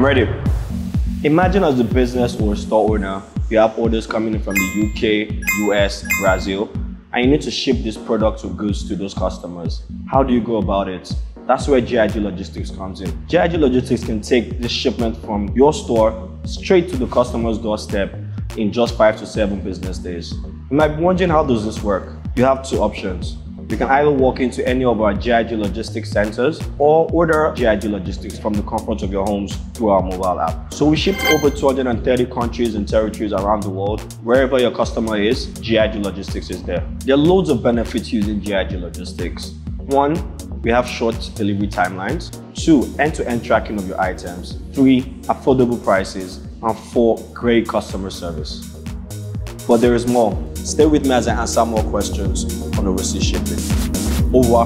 I'm ready. Imagine as a business or a store owner, you have orders coming in from the UK, US, Brazil, and you need to ship these products or goods to those customers. How do you go about it? That's where GIG Logistics comes in. GIG Logistics can take this shipment from your store straight to the customer's doorstep in just five to seven business days. You might be wondering how does this work? You have two options. You can either walk into any of our GIG Logistics centers or order GIG Logistics from the comfort of your homes through our mobile app. So we ship to over 230 countries and territories around the world. Wherever your customer is, GIG Logistics is there. There are loads of benefits using GIG Logistics. One, we have short delivery timelines. Two, end-to-end -end tracking of your items. Three, affordable prices. And four, great customer service. But there is more. Stay with me as I answer more questions on overseas shipping. Over